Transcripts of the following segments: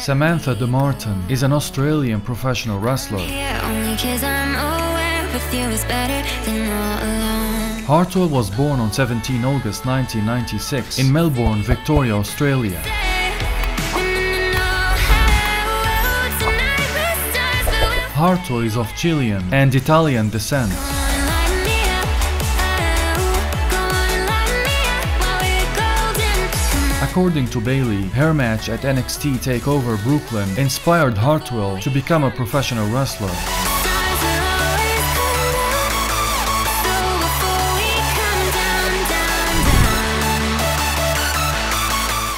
Samantha De Martin is an Australian professional wrestler. Yeah, only 'cause I'm aware with you is better than all alone. Hartwell was born on 17 August 1996 in Melbourne, Victoria, Australia. Hartwell is of Chilean and Italian descent. According to Bayley, her match at NXT TakeOver Brooklyn inspired Hartwell to become a professional wrestler.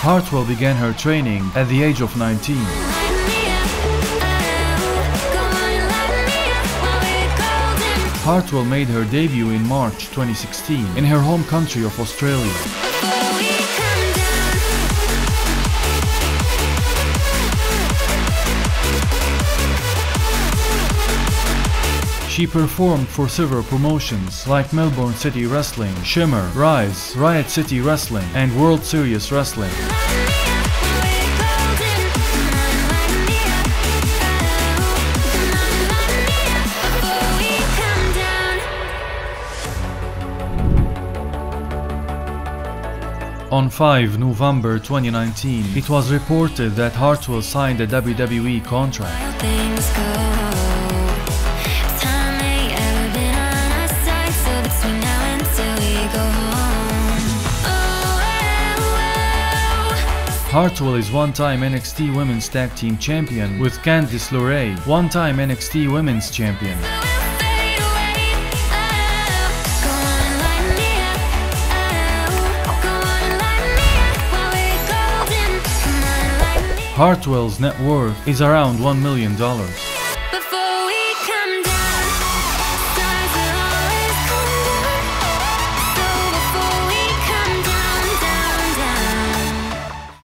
Hartwell began her training at the age of 19. Hartwell made her debut in March 2016 in her home country of Australia. She performed for several promotions like Melbourne City Wrestling, Shimmer, Rise, Riot City Wrestling, and World Series Wrestling. On 5 November 2019, it was reported that Hartwell signed a WWE contract. Hartwell is one-time NXT Women's Tag Team Champion with Candice LeRae, one-time NXT Women's Champion. Hartwell's net worth is around $1 million.